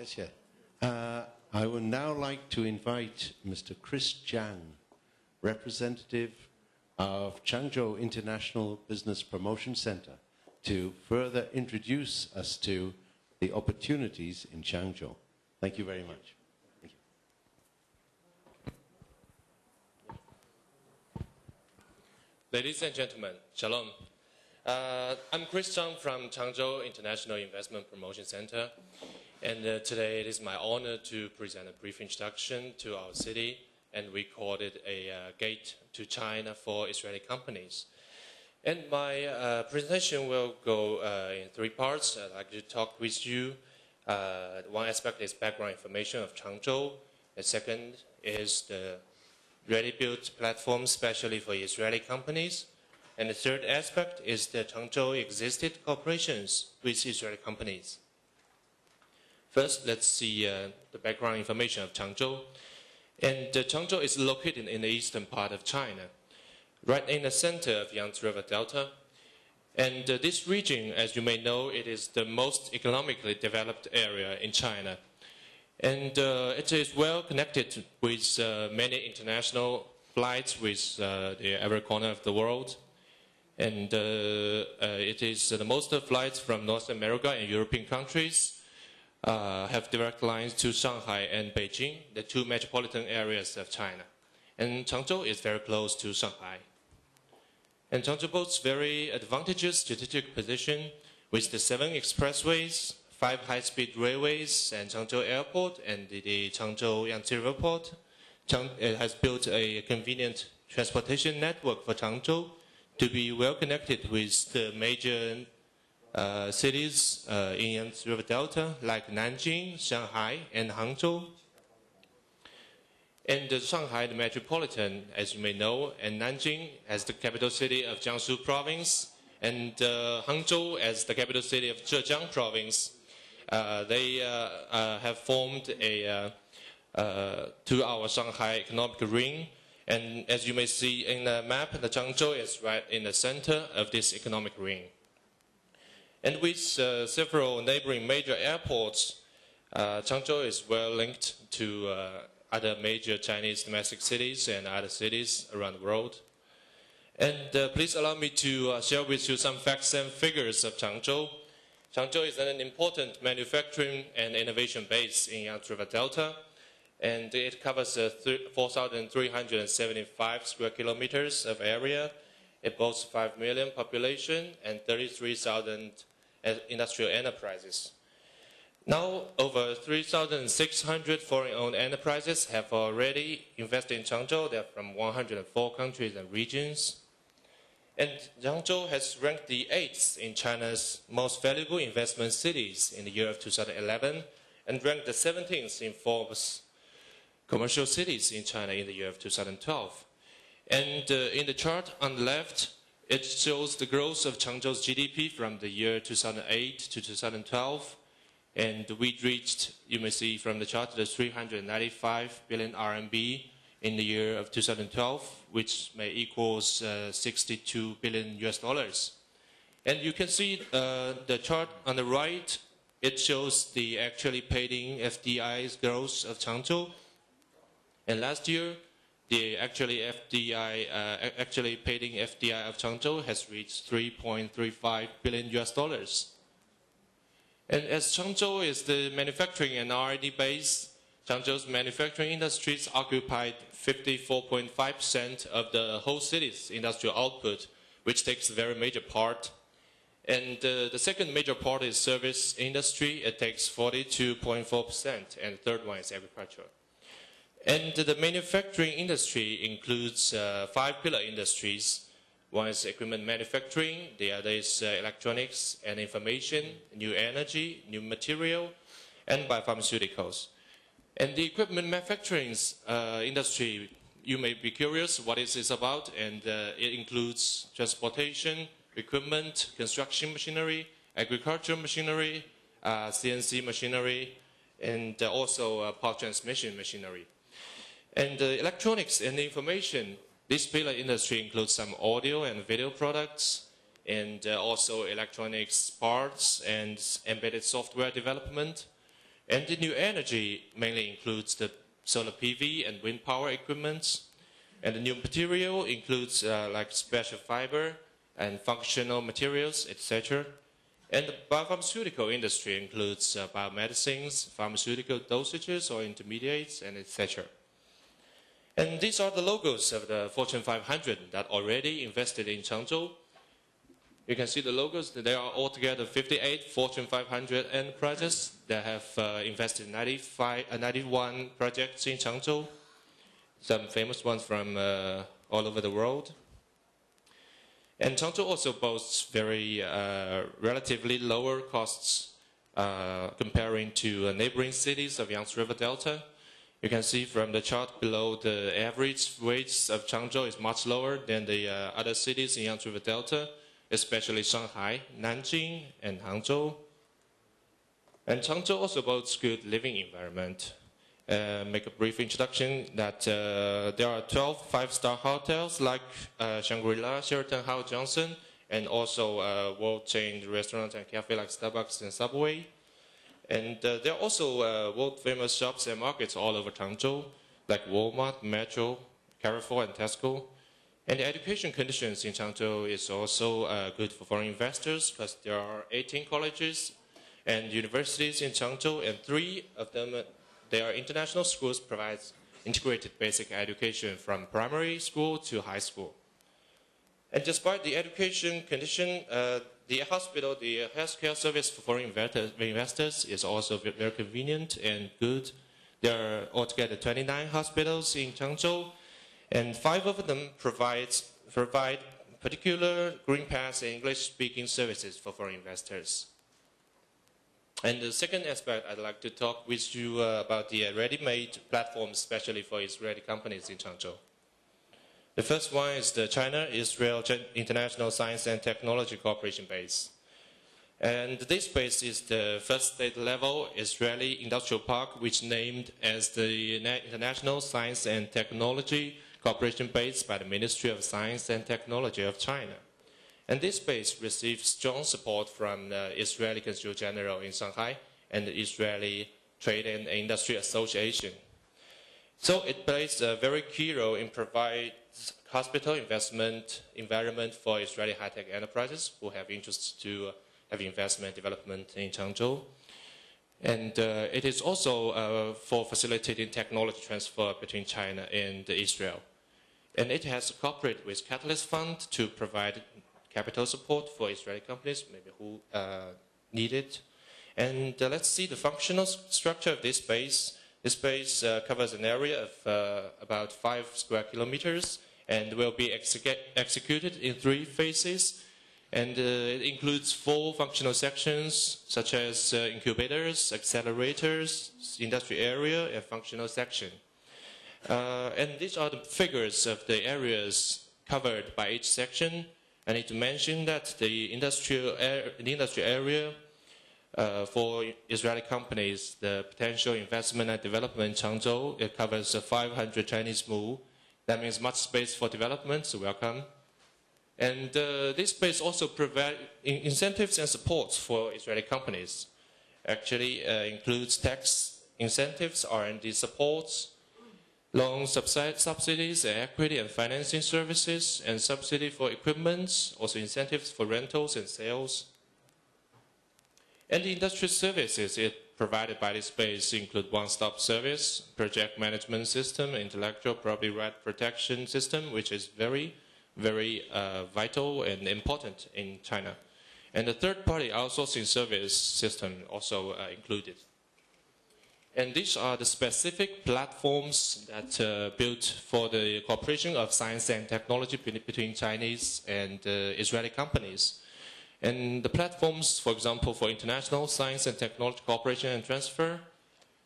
Yes, yeah. Uh, I would now like to invite Mr. Chris Zhang, representative of Changzhou International Business Promotion Center, to further introduce us to the opportunities in Changzhou. Thank you very much. Thank you. Ladies and gentlemen, shalom. Uh, I'm Chris Zhang from Changzhou International Investment Promotion Center, and uh, today it is my honor to present a brief introduction to our city, and we called it a uh, gate to China for Israeli companies. And my uh, presentation will go uh, in three parts. I'd like to talk with you. Uh, one aspect is background information of Changzhou. The second is the ready-built platform, especially for Israeli companies. And the third aspect is that Changzhou existed cooperations with Israeli companies. First, let's see uh, the background information of Changzhou. And uh, Changzhou is located in the eastern part of China, right in the center of the Yangtze River Delta. And uh, this region, as you may know, it is the most economically developed area in China. And uh, it is well connected with uh, many international flights with uh, the every corner of the world and uh, uh, it is the most flights from North America and European countries uh, have direct lines to Shanghai and Beijing, the two metropolitan areas of China. And Changzhou is very close to Shanghai. And Changzhou boasts very advantageous strategic position with the seven expressways, five high-speed railways, and Changzhou Airport and the, Changzhou Yangtze River Port. It has built a convenient transportation network for Changzhou to be well connected with the major uh, cities uh, in the River Delta like Nanjing, Shanghai, and Hangzhou. And Shanghai, the metropolitan, as you may know, and Nanjing as the capital city of Jiangsu province, and uh, Hangzhou as the capital city of Zhejiang province, uh, they uh, have formed a two-hour Shanghai economic ring and as you may see in the map, the Changzhou is right in the center of this economic ring. And with uh, several neighboring major airports, uh, Changzhou is well linked to uh, other major Chinese domestic cities and other cities around the world. And uh, please allow me to uh, share with you some facts and figures of Changzhou. Changzhou is an important manufacturing and innovation base in Yangtze River Delta and it covers uh, 4,375 square kilometers of area. It boasts 5 million population and 33,000 industrial enterprises. Now, over 3,600 foreign-owned enterprises have already invested in Changzhou. They're from 104 countries and regions. And Changzhou has ranked the eighth in China's most valuable investment cities in the year of 2011 and ranked the 17th in Forbes commercial cities in China in the year of 2012. And uh, in the chart on the left, it shows the growth of Changzhou's GDP from the year 2008 to 2012. And we reached, you may see from the chart, the 395 billion RMB in the year of 2012, which may equals uh, 62 billion US dollars. And you can see uh, the chart on the right, it shows the actually paid-in FDI's growth of Changzhou and last year, the actually FDI, uh, actually paid-in FDI of Changzhou has reached 3.35 billion US dollars. And as Changzhou is the manufacturing and R&D base, Changzhou's manufacturing industries occupied 54.5% of the whole city's industrial output, which takes a very major part. And uh, the second major part is service industry. It takes 42.4%, and the third one is agriculture. And the manufacturing industry includes uh, five pillar industries. One is equipment manufacturing, the other is uh, electronics and information, new energy, new material, and biopharmaceuticals. And the equipment manufacturing uh, industry, you may be curious what is this about, and uh, it includes transportation, equipment, construction machinery, agricultural machinery, CNC uh, machinery, and uh, also power transmission machinery. And electronics and information, this pillar industry includes some audio and video products, and uh, also electronics parts and embedded software development. And the new energy mainly includes the solar PV and wind power equipment. And the new material includes uh, like special fiber and functional materials, etc. And the biopharmaceutical industry includes uh, biomedicines, pharmaceutical dosages or intermediates, and etc. And these are the logos of the Fortune 500 that already invested in Changzhou. You can see the logos. There are altogether 58 Fortune 500 enterprises that have uh, invested 95, uh, 91 projects in Changzhou. Some famous ones from uh, all over the world. And Changzhou also boasts very uh, relatively lower costs uh, comparing to uh, neighboring cities of Yangtze River Delta. You can see from the chart below the average wage of Changzhou is much lower than the uh, other cities in Yangtze River Delta, especially Shanghai, Nanjing, and Hangzhou. And Changzhou also boasts good living environment. Uh, make a brief introduction that uh, there are 12 five-star hotels like uh, Shangri-La, Sheraton Howard Johnson, and also uh, world chain restaurants and cafe like Starbucks and Subway. And uh, there are also uh, world famous shops and markets all over Changzhou, like Walmart, Metro, Carrefour, and Tesco. And the education conditions in Changzhou is also good for foreign investors because there are 18 colleges and universities in Changzhou, and three of them they are international schools provides integrated basic education from primary school to high school. And despite the education condition, uh, the hospital, the healthcare service for foreign investors is also very convenient and good. There are altogether 29 hospitals in Changzhou, and five of them provide, provide particular green pass and English-speaking services for foreign investors. And the second aspect, I'd like to talk with you uh, about the ready-made platforms, especially for Israeli companies in Changzhou. The first one is the China-Israel International Science and Technology Cooperation Base. And this base is the first state-level Israeli industrial park, which named as the International Science and Technology Cooperation Base by the Ministry of Science and Technology of China. And this base receives strong support from the Israeli Consul General in Shanghai and the Israeli Trade and Industry Association. So it plays a very key role in providing hospital investment environment for Israeli high-tech enterprises who have interest to have investment development in Changzhou. And uh, it is also uh, for facilitating technology transfer between China and Israel. And it has cooperated with Catalyst Fund to provide capital support for Israeli companies, maybe who uh, need it. And uh, let's see the functional structure of this space. This space uh, covers an area of uh, about five square kilometers and will be exec executed in three phases. And uh, it includes four functional sections, such as incubators, accelerators, industry area, and functional section. and these are the figures of the areas covered by each section. I need to mention that the industrial, the industry area uh, for Israeli companies, the potential investment and development in Changzhou, it covers 500 Chinese mu. That means much space for development, so welcome. And uh, this space also provides incentives and supports for Israeli companies. Actually, uh, includes tax incentives, R&D supports, loan subsidies, equity and financing services, and subsidy for equipment, also incentives for rentals and sales. And the industry services it provided by this space include one-stop service, project management system, intellectual property right protection system, which is very, very uh, vital and important in China. And the third-party outsourcing service system also uh, included. And these are the specific platforms that uh, built for the cooperation of science and technology between Chinese and uh, Israeli companies. And the platforms, for example, for international science and technology cooperation and transfer,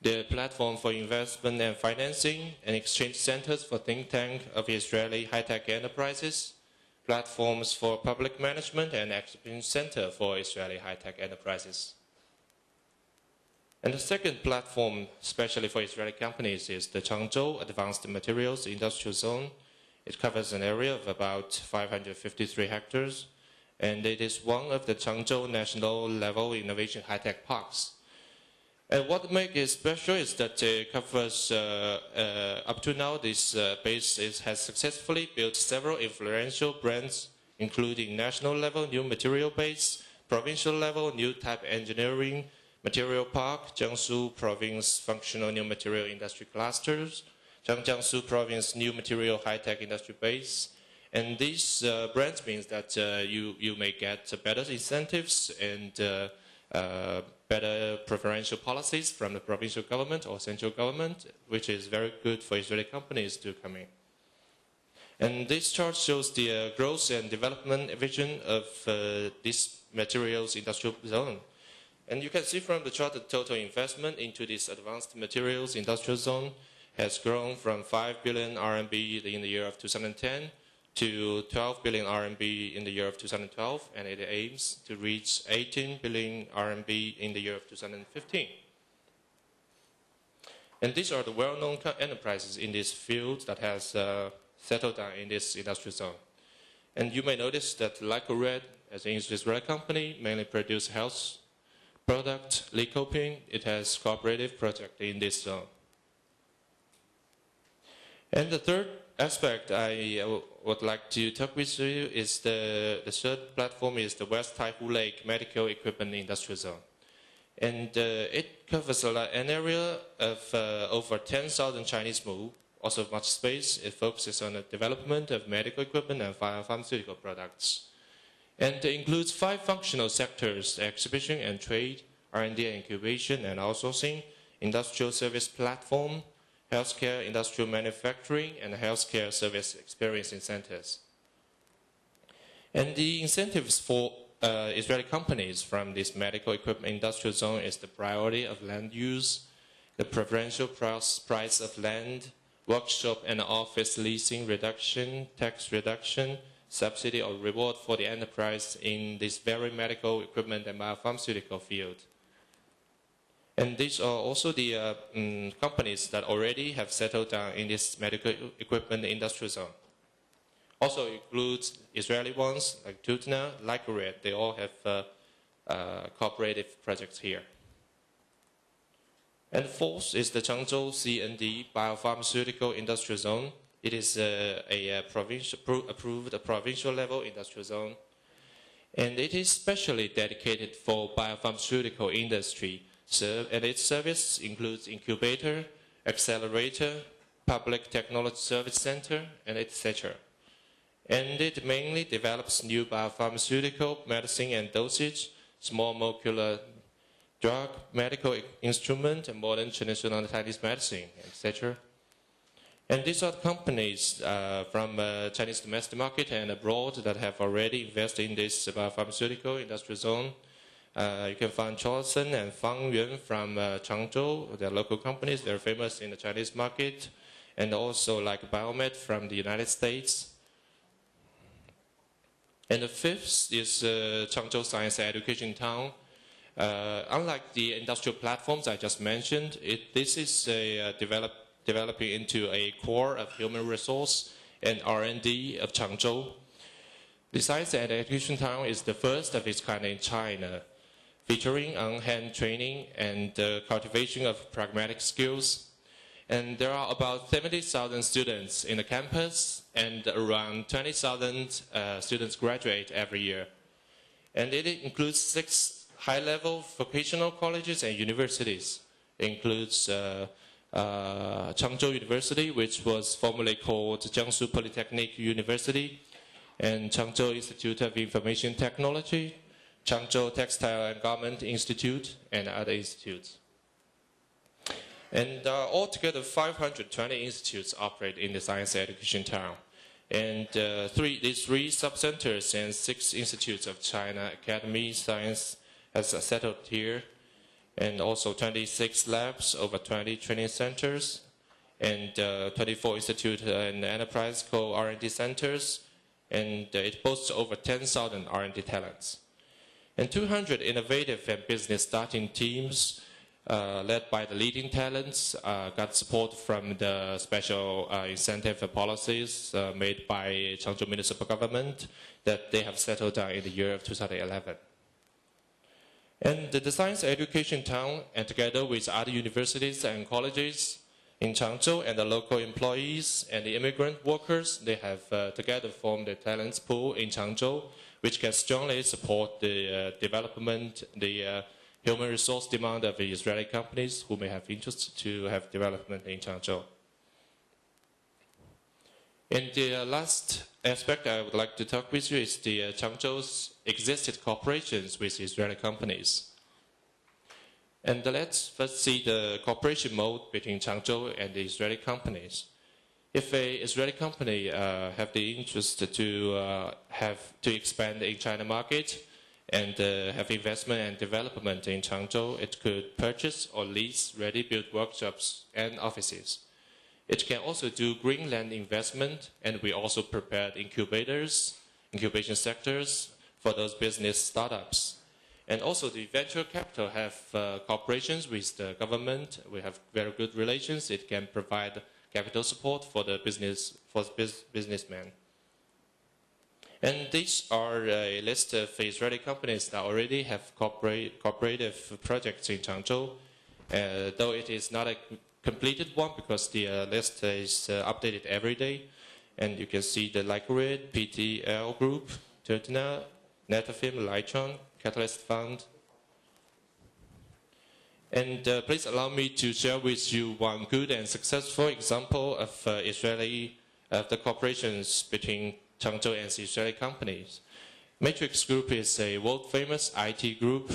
the platform for investment and financing, and exchange centers for think tank of Israeli high-tech enterprises, platforms for public management and exhibition center for Israeli high-tech enterprises. And the second platform, especially for Israeli companies, is the Changzhou Advanced Materials Industrial Zone. It covers an area of about 553 hectares, and it is one of the Changzhou national level innovation high-tech parks. And what makes it special is that it covers, uh, uh, up to now, this uh, base is, has successfully built several influential brands, including national level new material base, provincial level new type engineering, material park, Jiangsu province functional new material industry clusters, Jiangsu province new material high-tech industry base. And these uh, brands means that uh, you, you may get better incentives and uh, better preferential policies from the provincial government or central government, which is very good for Israeli companies to come in. And this chart shows the uh, growth and development vision of uh, this materials industrial zone. And you can see from the chart the total investment into this advanced materials industrial zone has grown from 5 billion RMB in the year of 2010 to 12 billion RMB in the year of 2012, and it aims to reach 18 billion RMB in the year of 2015. And these are the well-known enterprises in this field that has uh, settled down in this industrial zone. And you may notice that Lycored, as an Israeli company, mainly produce health product, Lycopene. It has cooperative project in this zone. And the third aspect I would like to talk with you is the, the third platform is the West Taihu Lake Medical Equipment Industrial Zone. And uh, it covers an area of uh, over 10,000 Chinese mu, also much space. It focuses on the development of medical equipment and pharmaceutical products. And it includes five functional sectors, exhibition and trade, R&D and incubation and outsourcing, industrial service platform, healthcare, industrial manufacturing, and healthcare service experience incentives. And the incentives for uh, Israeli companies from this medical equipment industrial zone is the priority of land use, the preferential price of land, workshop and office leasing reduction, tax reduction, subsidy or reward for the enterprise in this very medical equipment and biopharmaceutical field. And these are also the uh, um, companies that already have settled down in this medical equipment industrial zone. Also includes Israeli ones like Tutna, Lycored. They all have uh, uh, cooperative projects here. And fourth is the Changzhou CND Biopharmaceutical Industrial Zone. It is uh, a, a provincial, approved a provincial level industrial zone. And it is specially dedicated for biopharmaceutical industry and its service includes incubator, accelerator, public technology service center, and etc. And it mainly develops new biopharmaceutical medicine and dosage, small molecular drug, medical instrument, and modern traditional Chinese medicine, etc. And these are companies uh, from uh, Chinese domestic market and abroad that have already invested in this biopharmaceutical industrial zone uh, you can find Charleston and Fang Yuan from uh, Changzhou. They're local companies. They're famous in the Chinese market. And also like Biomed from the United States. And the fifth is uh, Changzhou Science and Education Town. Uh, unlike the industrial platforms I just mentioned, it, this is a, uh, develop, developing into a core of human resource and R&D of Changzhou. The Science and Education Town is the first of its kind in China featuring on-hand training and the cultivation of pragmatic skills. And there are about 70,000 students in the campus and around 20,000 uh, students graduate every year. And it includes six high-level vocational colleges and universities. It includes uh, uh, Changzhou University, which was formerly called Jiangsu Polytechnic University, and Changzhou Institute of Information Technology, Changzhou Textile and Garment Institute, and other institutes. And uh, altogether, 520 institutes operate in the science education town. And uh, three, these three sub-centers and six institutes of China Academy Science has settled here. And also 26 labs, over 20 training centers, and uh, 24 institute and enterprise co-R&D centers. And uh, it boasts over 10,000 R&D talents and 200 innovative and business starting teams uh, led by the leading talents uh, got support from the special uh, incentive policies uh, made by Changzhou municipal government that they have settled down in the year of 2011. And the Science Education Town, and together with other universities and colleges in Changzhou and the local employees and the immigrant workers, they have uh, together formed a talents pool in Changzhou, which can strongly support the uh, development, the uh, human resource demand of the Israeli companies who may have interest to have development in Changzhou. And the uh, last aspect I would like to talk with you is the uh, Changzhou's existed cooperations with Israeli companies. And let's first see the cooperation mode between Changzhou and the Israeli companies. If a Israeli company uh, have the interest to uh, have to expand in China market and uh, have investment and development in Changzhou, it could purchase or lease ready-built workshops and offices. It can also do green land investment, and we also prepared incubators, incubation sectors for those business startups. And also the venture capital have uh, cooperations with the government. We have very good relations. It can provide capital support for the business for bus businessmen. And these are a list of Israeli companies that already have cooperate, cooperative projects in Changzhou, uh, though it is not a completed one because the uh, list is uh, updated every day. And you can see the Lycored, PTL Group, Turtina, Netafim, Lytron, Catalyst Fund. And uh, please allow me to share with you one good and successful example of uh, Israeli the cooperations between Changzhou and Israeli companies. Matrix Group is a world-famous IT group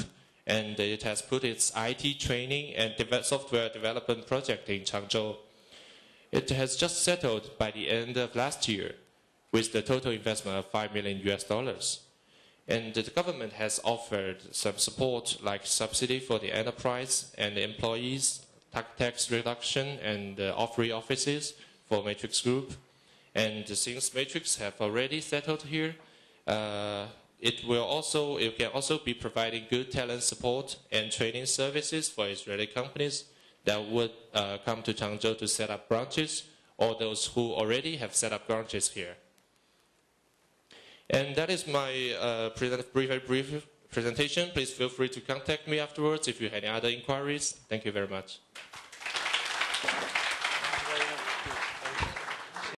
and it has put its IT training and software development project in Changzhou. It has just settled by the end of last year with the total investment of 5 million US dollars. And the government has offered some support like subsidy for the enterprise and the employees, tax reduction and uh, off-free offices for Matrix Group. And since Matrix have already settled here, uh, it will also it can also be providing good talent support and training services for Israeli companies that would uh, come to Changzhou to set up branches or those who already have set up branches here. And that is my uh, brief, brief presentation. Please feel free to contact me afterwards if you have any other inquiries. Thank you very much.